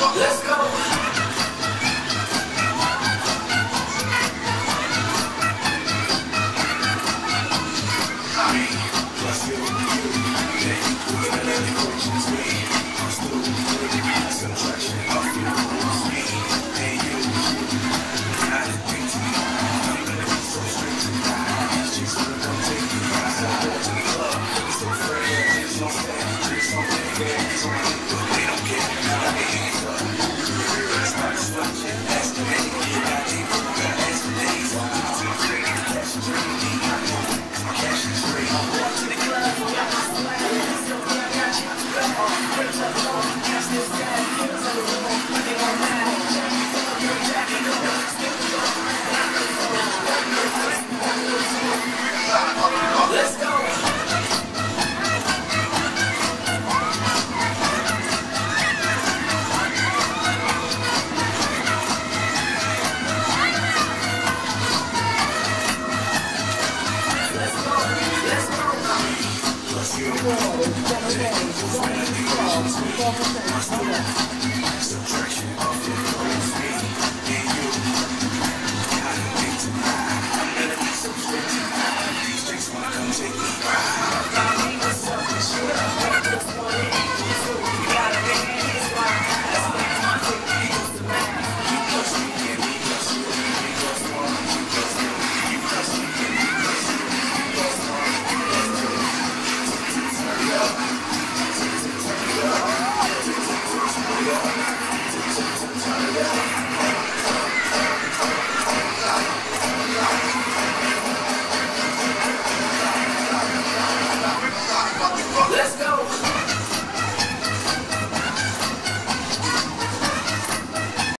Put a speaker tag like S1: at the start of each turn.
S1: Let's go. Thank you.